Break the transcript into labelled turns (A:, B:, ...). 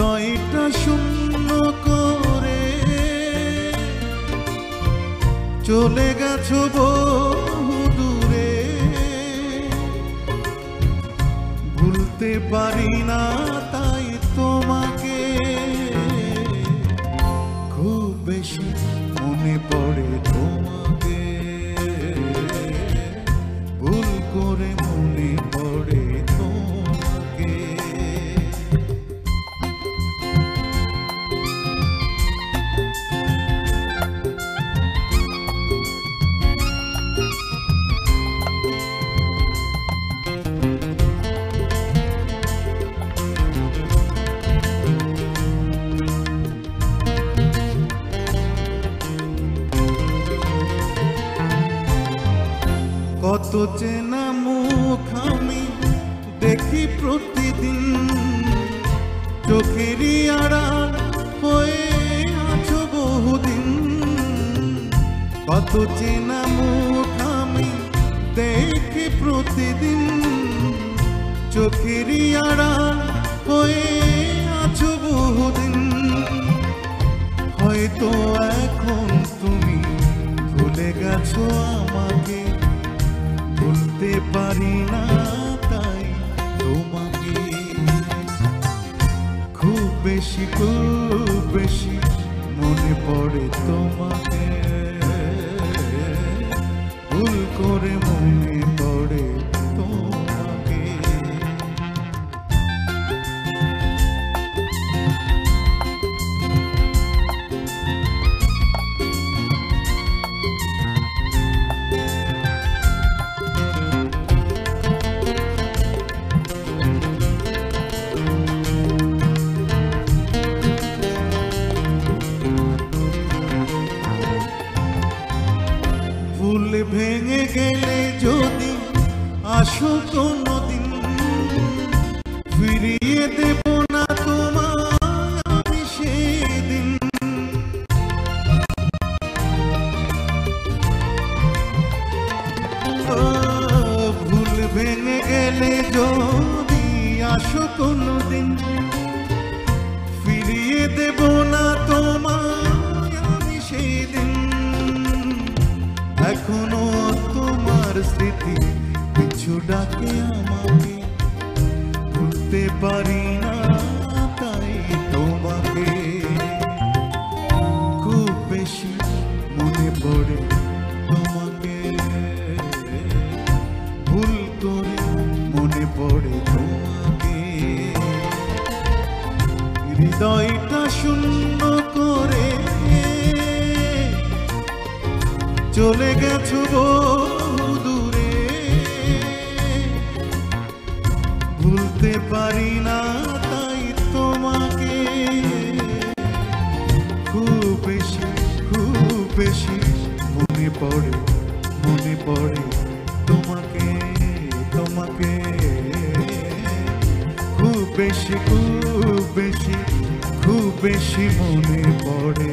A: হৃদয়টা শূন্য করে। চলে গেছো বহু দূরে। ভুলতে পারি না তাই কত চেনা মুখ আমি দেখি প্রতিদিন। চোখেরই আড়াল হয়ে আছো বহুদিন। কত চেনা মুখ আমি দেখি প্রতিদিন। চোখেরই আড়াল হয়ে আছো বহুদিন। হয়তো এখন তুমি ভুলে গেছো আমাকে। খুব বেশি মনে পড়ে তোমাকে। ভুল করে মনে পড়ে আসো কোনদিন ফিরিয়ে দেব না তোমায় সেদিন। ভুল ভেঙে গেলে যদি আসো কোনদিন ফিরিয়ে ভুলতে পারি না তাই খুব বেশি মনে পড়ে তোমাকে ভুল করে মনে পড়ে তোমাকে হৃদয়টা শূন্য করে চলে গেছো ভুলতে পারি না, তাই তোমাকে খুব বেশি খুব বেশি মনে পড়ে মনে পড়ে তোমাকে তোমাকে। খুব বেশি খুব বেশি খুব বেশি মনে পড়ে